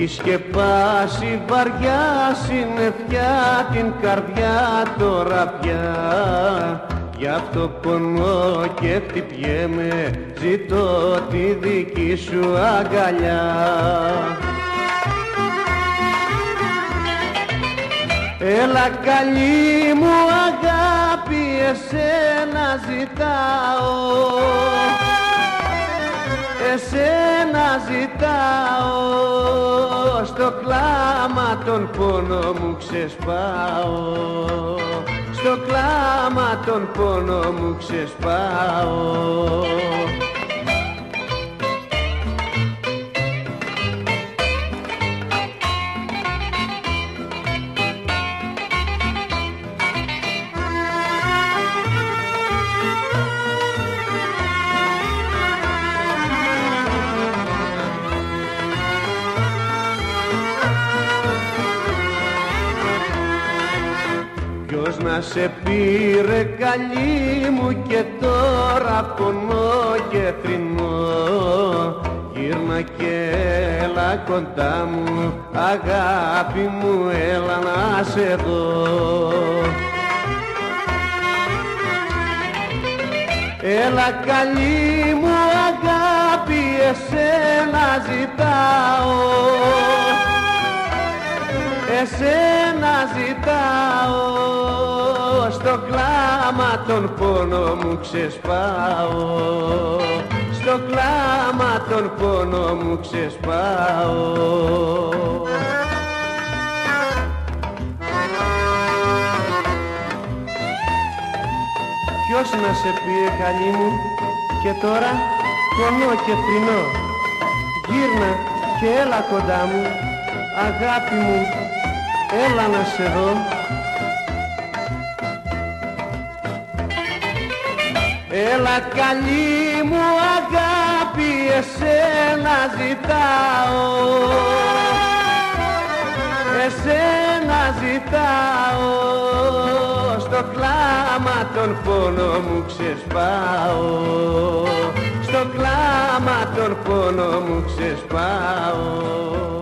Έχεις σκεπάσει βαριά συννεφιά την καρδιά τώρα πια. Γι' αυτό πονώ και χτυπιέμαι Ζητώ τη δική σου αγκαλιά. Έλα καλή μου αγάπη εσένα ζητάω. Εσένα ζητάω Στο κλάμα τον πόνο μου ξεσπάω. Στο κλάμα τον πόνο μου ξεσπάω Ποιος να σε πήρε καλή μου και τώρα πονώ και θρυνώ Γύρνα και έλα κοντά μου αγάπη μου έλα να σε δω. Έλα καλή μου αγάπη Εσένα ζητάω Στο κλάμα τον πόνο μου ξεσπάω. Στο κλάμα τον πόνο μου ξεσπάω. Ποιος να σε πήρε καλή μου και τώρα πονώ και θρυνώ Γύρνα και έλα κοντά μου αγάπη μου έλα να σε δω. Έλα καλή μου αγάπη εσένα ζητάω. Εσένα ζητάω. Στο κλάμα τον πόνο μου ξεσπάω. Στο κλάμα τον πόνο μου ξεσπάω